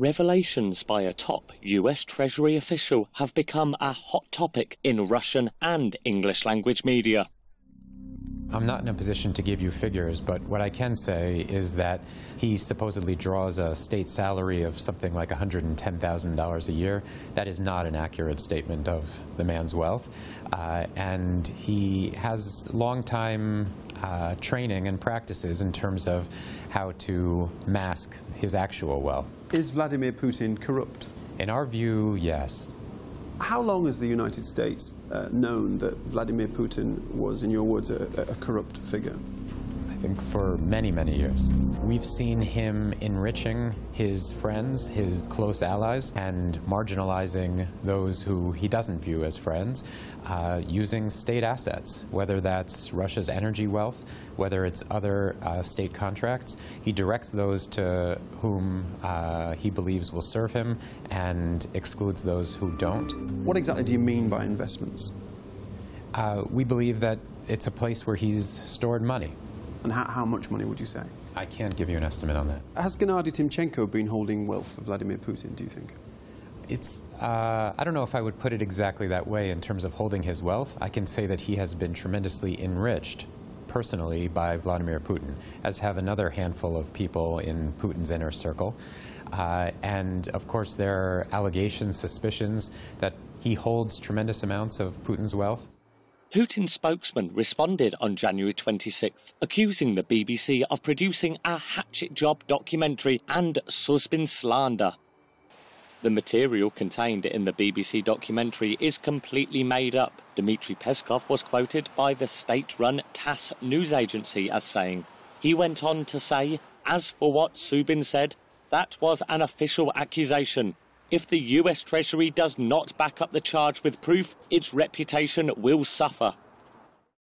Revelations by a top US Treasury official have become a hot topic in Russian and English language media. I'm not in a position to give you figures, but what I can say is that he supposedly draws a state salary of something like $110,000 a year. That is not an accurate statement of the man's wealth. Uh, and he has long time uh, training and practices in terms of how to mask his actual wealth. Is Vladimir Putin corrupt? In our view, yes. How long has the United States uh, known that Vladimir Putin was, in your words, a, a corrupt figure? I think for many, many years. We've seen him enriching his friends, his close allies, and marginalizing those who he doesn't view as friends, uh, using state assets, whether that's Russia's energy wealth, whether it's other uh, state contracts. He directs those to whom uh, he believes will serve him and excludes those who don't. What exactly do you mean by investments? Uh, we believe that it's a place where he's stored money. And how, how much money would you say? I can't give you an estimate on that. Has Gennady Timchenko been holding wealth for Vladimir Putin, do you think? It's, uh, I don't know if I would put it exactly that way in terms of holding his wealth. I can say that he has been tremendously enriched personally by Vladimir Putin, as have another handful of people in Putin's inner circle. Uh, and of course, there are allegations, suspicions that he holds tremendous amounts of Putin's wealth. Putin's spokesman responded on January 26th, accusing the BBC of producing a hatchet job documentary and Szubin slander. The material contained in the BBC documentary is completely made up. Dmitry Peskov was quoted by the state run TASS news agency as saying, He went on to say, as for what Szubin said, that was an official accusation. If the US Treasury does not back up the charge with proof, its reputation will suffer.